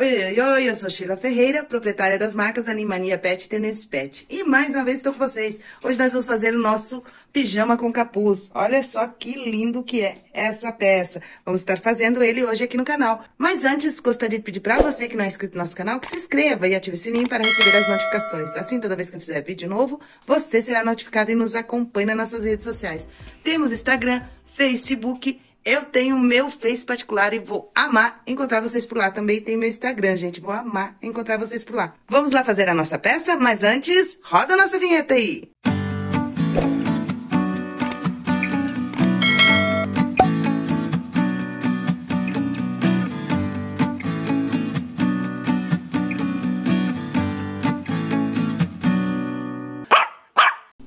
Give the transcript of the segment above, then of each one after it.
Oi, oi, oi, eu sou Sheila Ferreira, proprietária das marcas Animania Pet e Tendência Pet. E mais uma vez estou com vocês. Hoje nós vamos fazer o nosso pijama com capuz. Olha só que lindo que é essa peça. Vamos estar fazendo ele hoje aqui no canal. Mas antes, gostaria de pedir para você que não é inscrito no nosso canal, que se inscreva e ative o sininho para receber as notificações. Assim, toda vez que eu fizer vídeo novo, você será notificado e nos acompanhe nas nossas redes sociais. Temos Instagram, Facebook eu tenho meu Face particular e vou amar encontrar vocês por lá. Também tem meu Instagram, gente. Vou amar encontrar vocês por lá. Vamos lá fazer a nossa peça, mas antes, roda a nossa vinheta aí.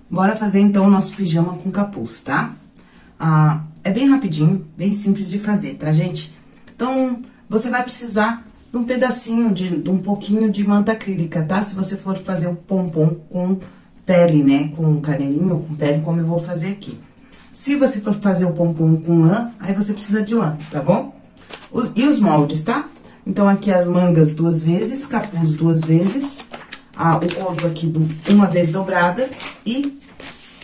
Bora fazer então o nosso pijama com capuz, tá? Ah, é bem rapidinho, bem simples de fazer, tá, gente? Então, você vai precisar de um pedacinho, de, de um pouquinho de manta acrílica, tá? Se você for fazer o pompom com pele, né? Com carneirinho ou com pele, como eu vou fazer aqui. Se você for fazer o pompom com lã, aí você precisa de lã, tá bom? Os, e os moldes, tá? Então, aqui as mangas duas vezes, capuz duas vezes, a, o corpo aqui uma vez dobrada e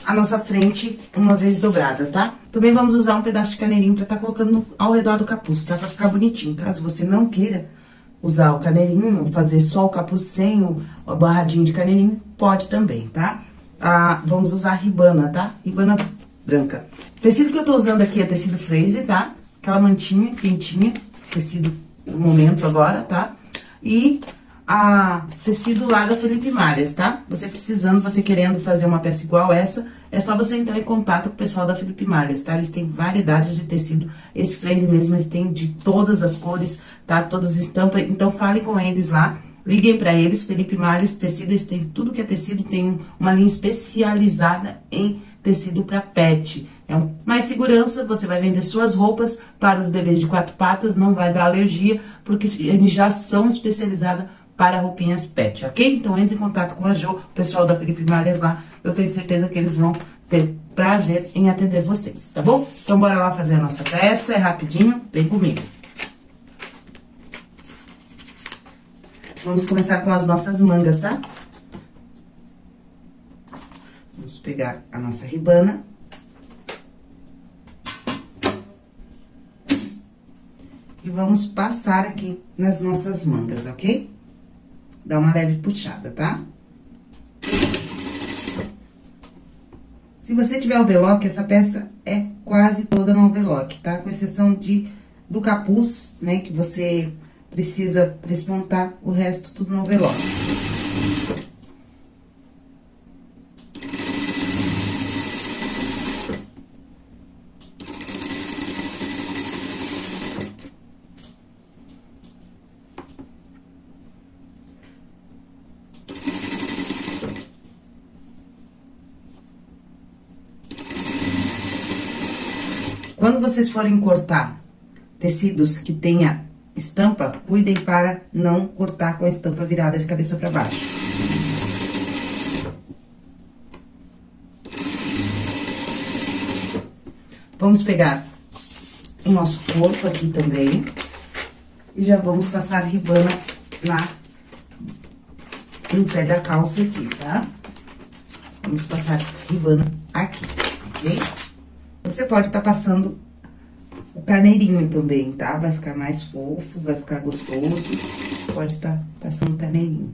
a nossa frente uma vez dobrada, tá? Também vamos usar um pedaço de caneirinho pra tá colocando ao redor do capuz, tá? Pra ficar bonitinho. Caso você não queira usar o caneirinho, fazer só o capuz sem o, barradinho de caneirinho, pode também, tá? Ah, vamos usar ribana, tá? Ribana branca. O tecido que eu tô usando aqui é tecido Freeze, tá? Aquela mantinha quentinha, tecido no momento agora, tá? E a tecido lá da Felipe Malhas, tá? Você precisando, você querendo fazer uma peça igual essa, é só você entrar em contato com o pessoal da Felipe Malhas, tá? Eles têm variedades de tecido, esse fraise mesmo, eles têm de todas as cores, tá? Todas as estampas, então fale com eles lá, liguem para eles, Felipe Malhas, tecido, eles têm tudo que é tecido, tem uma linha especializada em tecido para pet. É um, mais segurança, você vai vender suas roupas para os bebês de quatro patas, não vai dar alergia, porque eles já são especializados para roupinhas pet, ok? Então, entre em contato com a Jo, o pessoal da Felipe Malhas lá. Eu tenho certeza que eles vão ter prazer em atender vocês, tá bom? Então, bora lá fazer a nossa peça, é rapidinho, vem comigo. Vamos começar com as nossas mangas, tá? Vamos pegar a nossa ribana. E vamos passar aqui nas nossas mangas, ok? Dá uma leve puxada, tá? Se você tiver overlock, essa peça é quase toda no overlock, tá? Com exceção de, do capuz, né, que você precisa desmontar, o resto tudo no overlock. Quando vocês forem cortar tecidos que tenha estampa, cuidem para não cortar com a estampa virada de cabeça para baixo. Vamos pegar o nosso corpo aqui também. E já vamos passar ribana lá no pé da calça aqui, tá? Vamos passar ribana aqui, ok? Pode estar tá passando o carneirinho também, tá? Vai ficar mais fofo, vai ficar gostoso. Pode estar tá passando o carneirinho.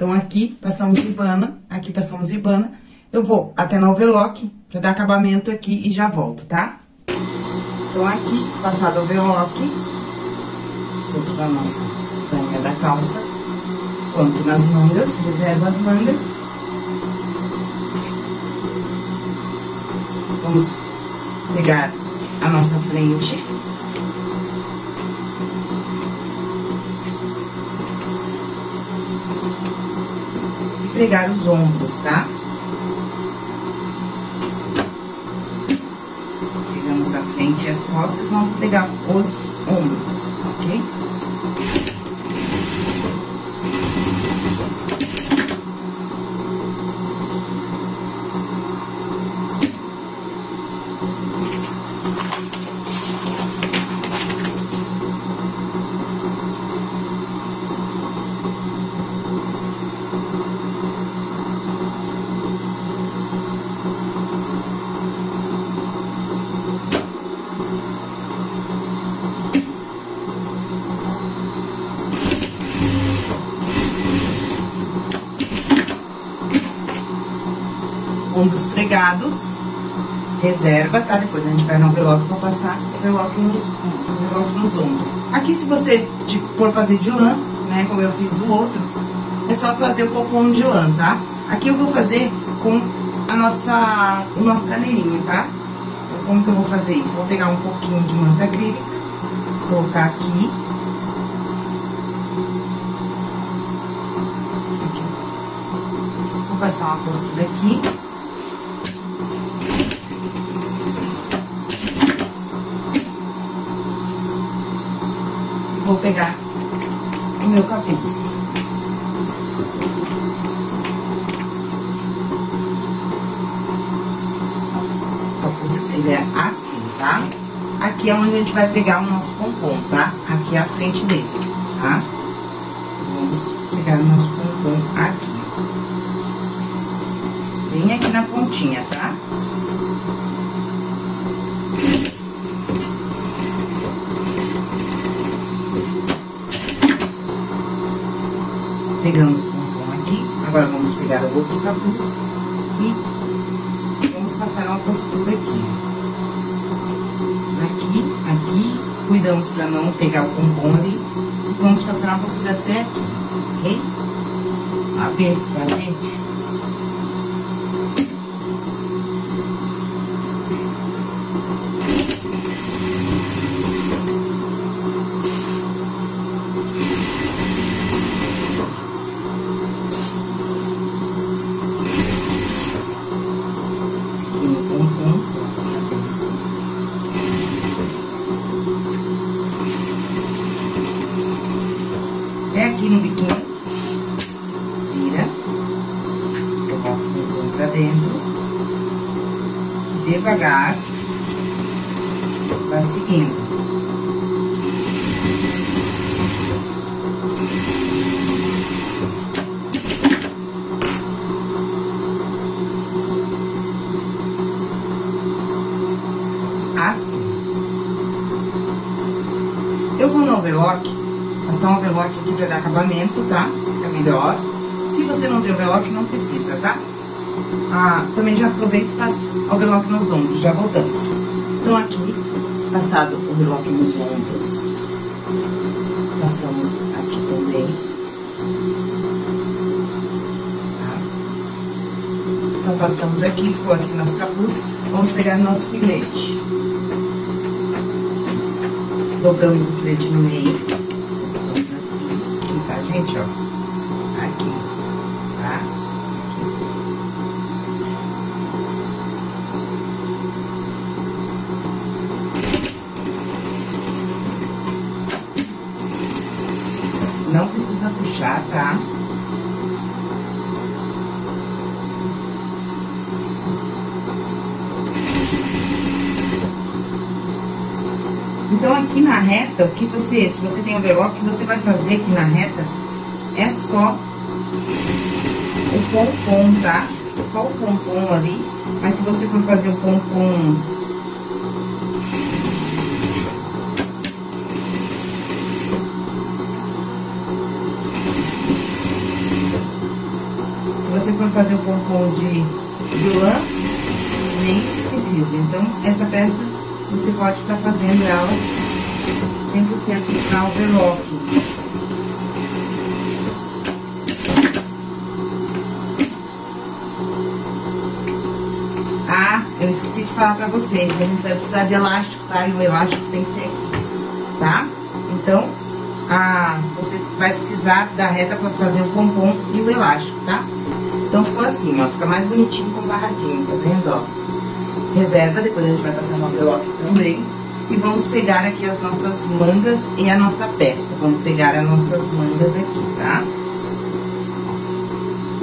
Então, aqui passamos ribana, aqui passamos ribana. Eu vou até no overlock pra dar acabamento aqui e já volto, tá? Então, aqui, passado o overlock, vou tirar a nossa da calça, quanto nas mangas, reserva as mangas. Vamos pegar a nossa frente. Pregar os ombros, tá? Pegamos a frente e as costas, vamos pegar os ombros, ok? Pregados, reserva, tá? Depois a gente vai no overlock pra passar overlock nos, overlock nos ombros. Aqui, se você for fazer de lã, né, como eu fiz o outro, é só fazer um pouco de lã, tá? Aqui eu vou fazer com a nossa, o nosso carneirinho, tá? Como que eu vou fazer isso? Vou pegar um pouquinho de manta acrílica, colocar aqui. Vou passar uma costura aqui. Vou pegar o meu capuz. O capuz, ele é assim, tá? Aqui é onde a gente vai pegar o nosso pompom, tá? Aqui é a frente dele, tá? Vamos pegar o nosso pompom aqui. Bem aqui na pontinha, tá? Pegamos o pompom aqui, agora vamos pegar o outro capuz e vamos passar uma costura aqui. Aqui, aqui, cuidamos para não pegar o pompom ali e vamos passar uma costura até aqui, ok? Avesso, tá, gente? no biquinho. Vira. Coloca o bumbum pra dentro. Devagar. Vai seguindo. Assim. Eu vou no overlock passar um overlock aqui pra dar acabamento, tá? Fica melhor. Se você não tem overlock, não precisa, tá? Ah, também já aproveito e faço overlock nos ombros, já voltamos. Então, aqui, passado o overlock nos ombros, passamos aqui também. Tá? Então, passamos aqui, ficou assim nosso capuz. Vamos pegar nosso filete. Dobramos o filete no meio gente, ó. Aqui, tá? Aqui. Não puxar, tá? Então, aqui na reta, o que você, se você tem overlock, o que você vai fazer aqui na reta é só o pompom, tá? Só o pompom ali. Mas se você for fazer o pompom... Se você for fazer o pompom de, de lã, nem precisa. Então, essa peça você pode estar tá fazendo ela 100% na overlock. Eu esqueci de falar pra vocês, a gente vai precisar de elástico, tá? E o elástico tem que ser aqui, tá? Então, a, você vai precisar da reta pra fazer o pompom e o elástico, tá? Então, ficou assim, ó, fica mais bonitinho com barradinho, tá vendo, ó? Reserva, depois a gente vai passar no overlock também. E vamos pegar aqui as nossas mangas e a nossa peça. Vamos pegar as nossas mangas aqui, tá?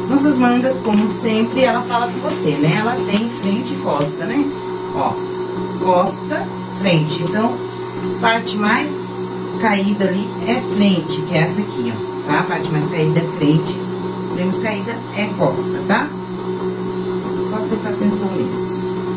Nossas mangas, como sempre, ela fala com você, né? Ela tem frente e costa, né? Ó, costa, frente. Então, parte mais caída ali é frente, que é essa aqui, ó, tá? A parte mais caída é frente, menos caída é costa, tá? Só prestar atenção nisso.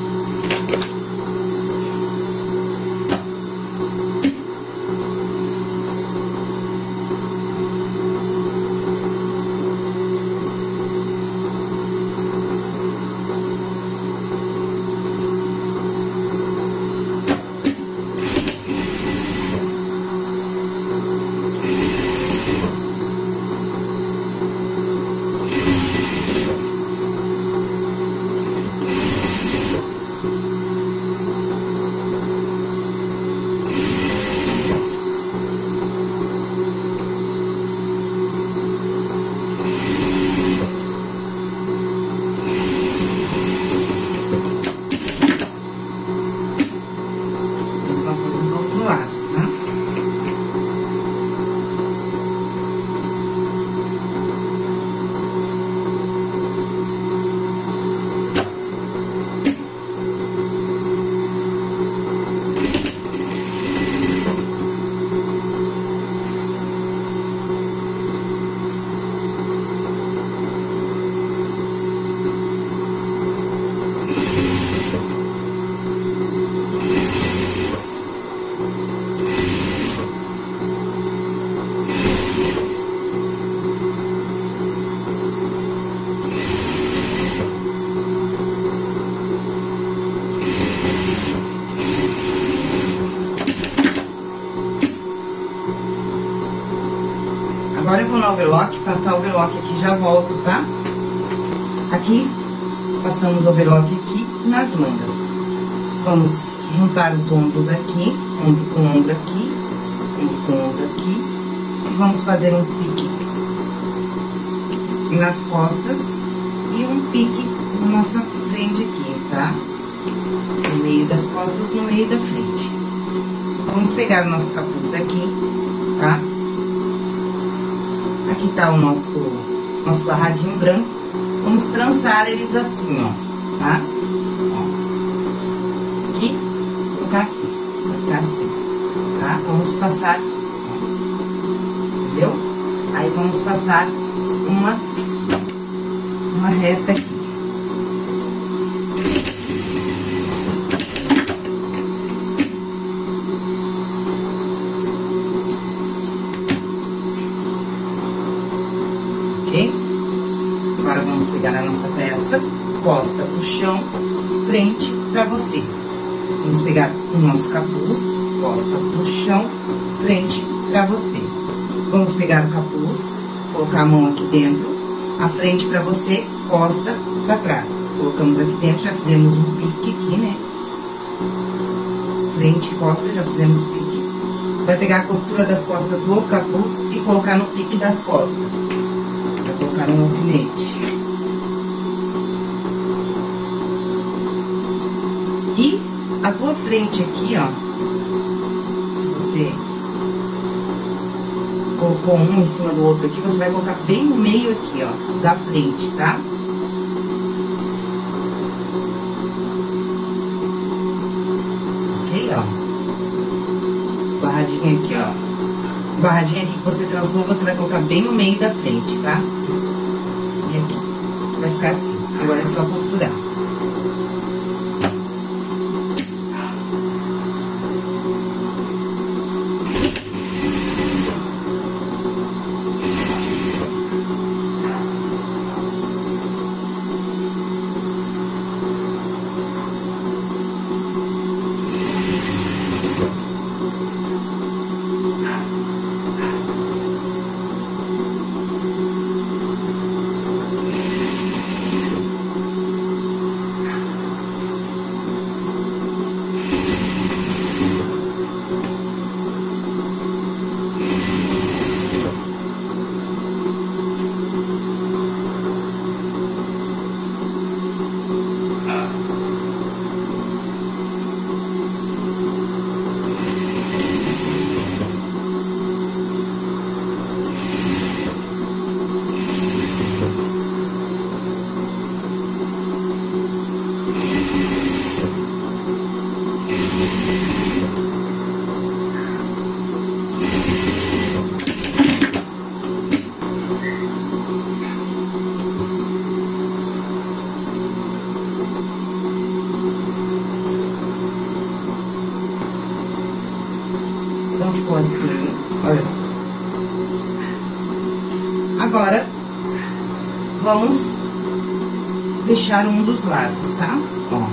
Overlock, passar o overlock aqui já volto, tá? Aqui, passamos o overlock aqui nas mangas. Vamos juntar os ombros aqui, ombro com ombro aqui, ombro com ombro aqui. E vamos fazer um pique nas costas e um pique na nossa frente aqui, tá? No meio das costas, no meio da frente. Vamos pegar o nosso capuz aqui? Aqui tá o nosso, nosso barradinho branco. Vamos trançar eles assim, ó, tá? Ó. Aqui, colocar aqui, ficar assim, tá? Vamos passar, ó, entendeu? Aí, vamos passar uma, uma reta aqui. Costa pro chão, frente para você. Vamos pegar o nosso capuz, costa pro chão, frente para você. Vamos pegar o capuz, colocar a mão aqui dentro, a frente para você, costa para trás. Colocamos aqui dentro, já fizemos um pique aqui, né? Frente costa, já fizemos pique. Vai pegar a costura das costas do capuz e colocar no pique das costas. Vai colocar um alfinete. A tua frente aqui, ó, você colocou um em cima do outro aqui, você vai colocar bem no meio aqui, ó, da frente, tá? Ok, ó. Barradinha aqui, ó. Barradinha aqui que você trançou, você vai colocar bem no meio da frente, tá? E aqui. Vai ficar assim. Agora é só costurar. Um dos lados, tá? Ó.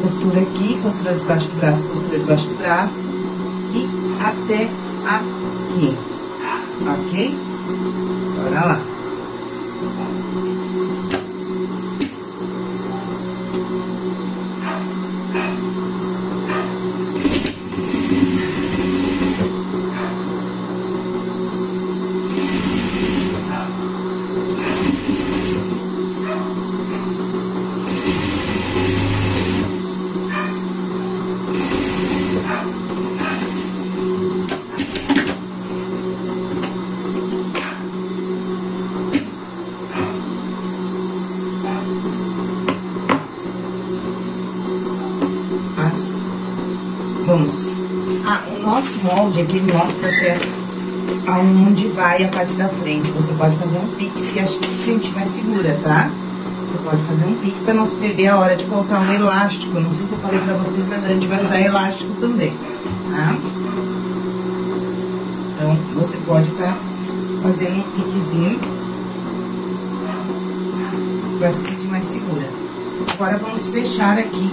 Costura aqui, costura debaixo do braço, costura debaixo do braço. E até aqui, ok? Bora lá. vamos. Ah, o aqui mostra até aonde vai a parte da frente. Você pode fazer um pique se, se sentir mais segura, tá? Você pode fazer um pique para não se perder a hora de colocar o elástico. Não sei se eu falei pra vocês, mas a gente vai usar elástico também, tá? Então, você pode estar tá fazendo um piquezinho pra se sentir mais segura. Agora, vamos fechar aqui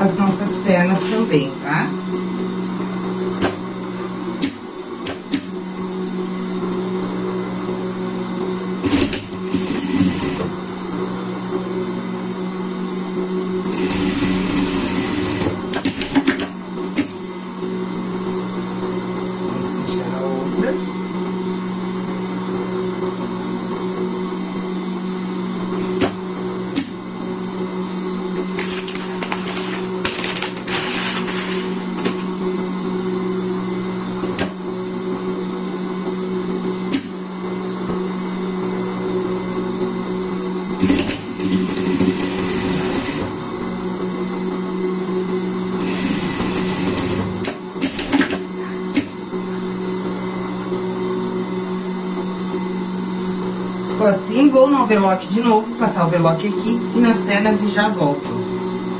as nossas pernas também, tá? Ficou assim, vou no overlock de novo, passar o overlock aqui e nas pernas e já volto.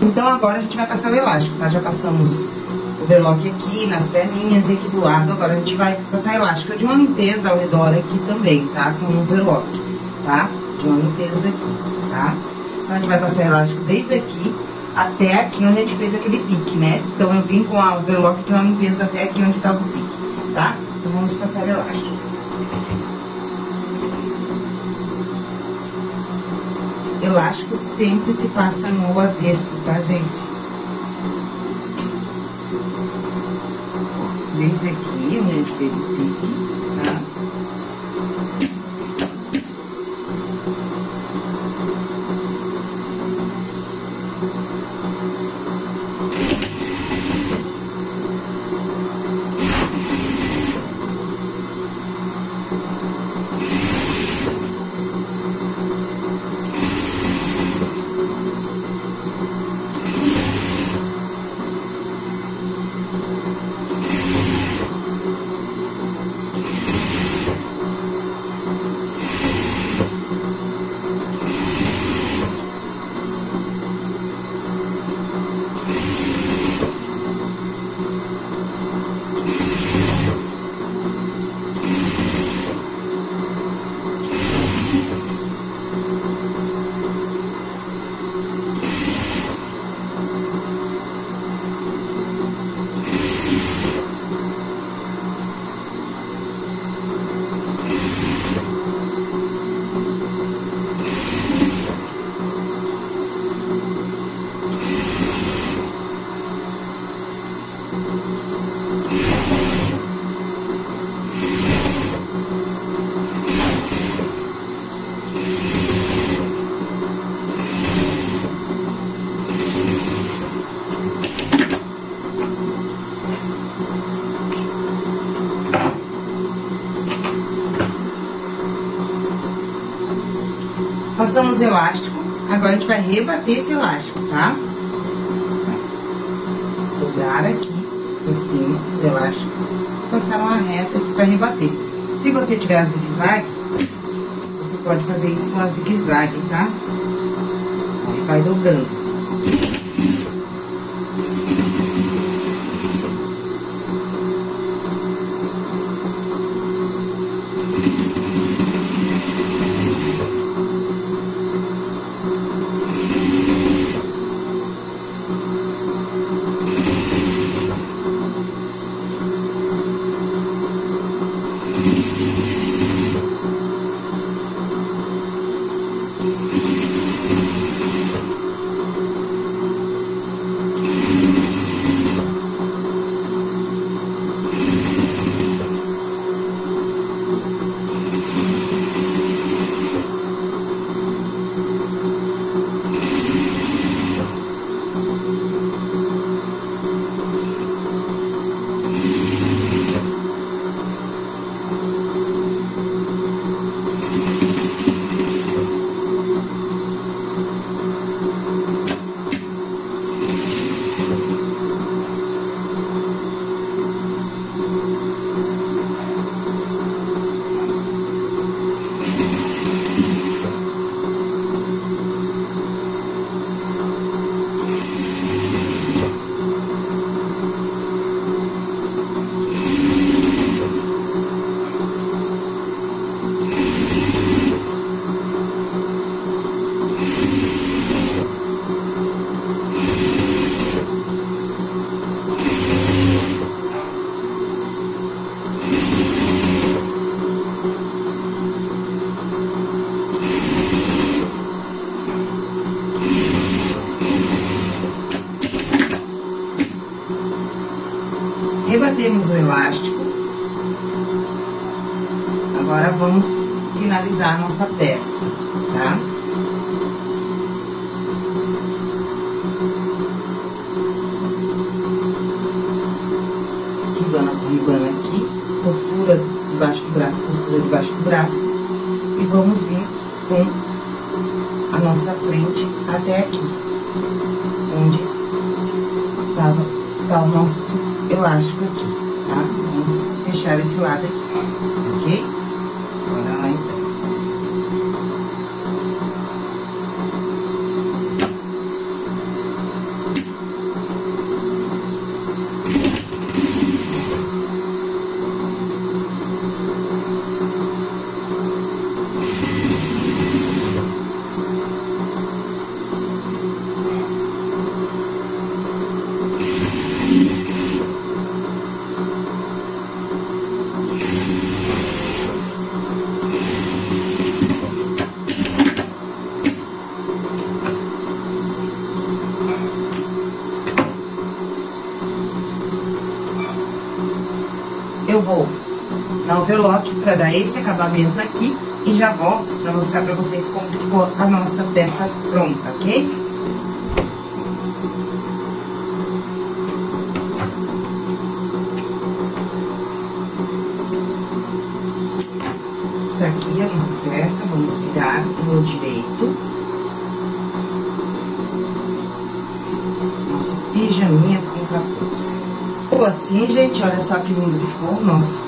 Então, agora a gente vai passar o elástico, tá? Já passamos o overlock aqui, nas perninhas e aqui do lado. Agora a gente vai passar elástico de uma limpeza ao redor aqui também, tá? Com o overlock, tá? De uma limpeza aqui, tá? Então, a gente vai passar elástico desde aqui até aqui onde a gente fez aquele pique, né? Então, eu vim com a overlock de uma limpeza até aqui onde tava o pique, tá? Então, vamos passar elástico. Elástico sempre se passa no avesso, tá, gente? Desde aqui, onde a gente fez o pique, Passamos elástico, agora a gente vai rebater esse elástico, tá? Dobrar aqui por cima do elástico, passar uma reta aqui pra rebater. Se você tiver zigue-zague, você pode fazer isso com a zigue-zague, tá? Aí vai dobrando. Agora vamos finalizar nossa peça, tá? Ribana com ribana aqui, costura debaixo do braço, costura debaixo do braço. E vamos vir com a nossa frente até aqui, onde tava, tá o nosso elástico aqui, tá? Vamos fechar esse lado aqui, ok? Bora lá então. eu vou na overlock para dar esse acabamento aqui e já volto para mostrar para vocês como ficou a nossa peça pronta, ok? Tá aqui a nossa peça, vamos virar do meu direito. Nosso pijaminha com capuz. Ficou assim, gente, olha só que lindo que ficou o nosso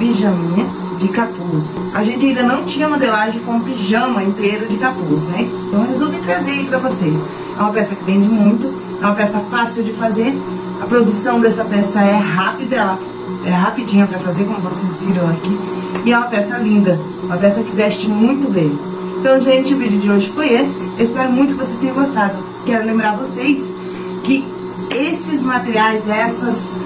pijaminha de capuz. A gente ainda não tinha modelagem com pijama inteiro de capuz, né? Então resolvi trazer aí pra vocês. É uma peça que vende muito, é uma peça fácil de fazer. A produção dessa peça é rápida, ela é rapidinha pra fazer, como vocês viram aqui. E é uma peça linda, uma peça que veste muito bem. Então, gente, o vídeo de hoje foi esse. Eu espero muito que vocês tenham gostado. Quero lembrar vocês que esses materiais, essas,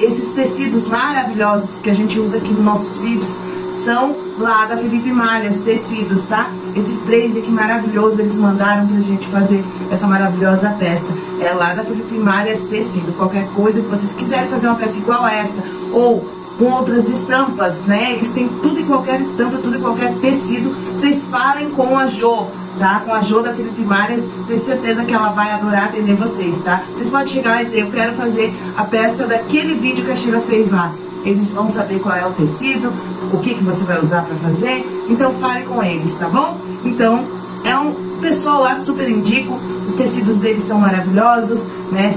esses tecidos maravilhosos que a gente usa aqui nos nossos vídeos são lá da Felipe Malhas Tecidos, tá? Esse freezer que maravilhoso eles mandaram pra gente fazer essa maravilhosa peça. É lá da Felipe Malhas Tecido. Qualquer coisa que vocês quiserem fazer uma peça igual a essa ou com outras estampas, né? Eles têm tudo e qualquer estampa, tudo e qualquer tecido. Vocês falem com a Jo, tá? Com a Jo da Felipe Marias, tenho certeza que ela vai adorar atender vocês, tá? Vocês podem chegar lá e dizer, eu quero fazer a peça daquele vídeo que a Sheila fez lá. Eles vão saber qual é o tecido, o que, que você vai usar para fazer. Então fale com eles, tá bom? Então, é um pessoal lá super indico. Os tecidos deles são maravilhosos, né?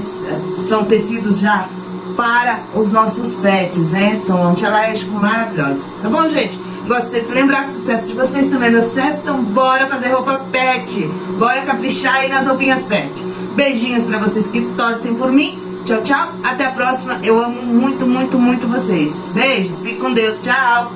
São tecidos já para os nossos pets, né? São antialérgicos maravilhosos. Tá bom, gente? Gosto sempre de lembrar que o sucesso de vocês também é meu sucesso, então bora fazer roupa pet. Bora caprichar aí nas roupinhas pet. Beijinhos pra vocês que torcem por mim. Tchau, tchau. Até a próxima. Eu amo muito, muito, muito vocês. Beijos. Fique com Deus. Tchau.